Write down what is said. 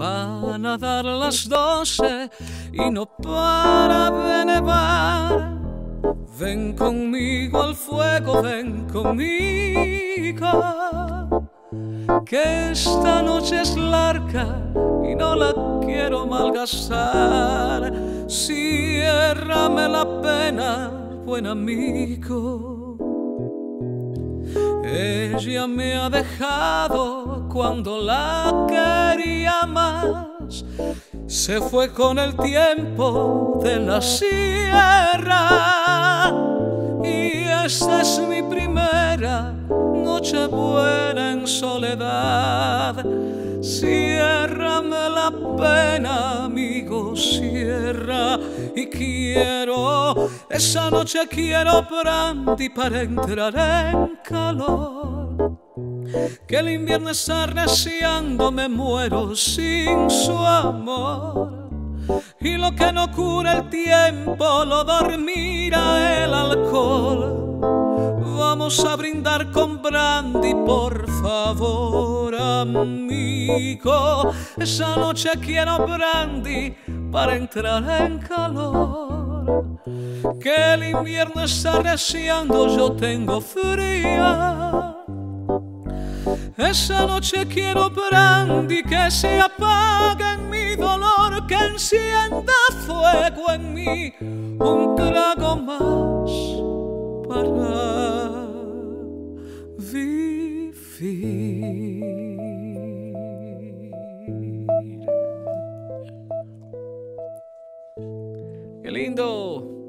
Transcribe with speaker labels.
Speaker 1: Van a dar las doce y no para de nevar. Ven conmigo al fuego, ven conmigo. Que esta noche es larga y no la quiero malgastar. Ciérrame la pena, buen amigo. Ella me ha dejado cuando la quería Se fue con el tiempo de la sierra. Y esta es mi primera noche buena en soledad. Ciérrame la pena, amigo, cierra. Y quiero, esa noche quiero brandy para entrar en calor. Que el invierno está arreciando, me muero sin su amor. Y lo que no cura el tiempo lo dormirá el alcohol. Vamos a brindar con brandy, por favor, amigo. Esa noche quiero brandy para entrar en calor. Que el invierno está arreciando, yo tengo fría. Esa noche quiero brandy que se apague en mi dolor, que encienda fuego en mí, un trago más para vivir. ¡Qué lindo!